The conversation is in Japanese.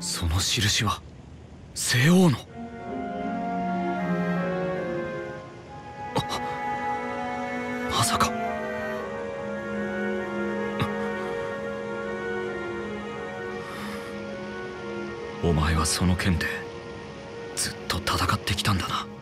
その印は西王の。まさか。お前はその剣で。ずっと戦ってきたんだな。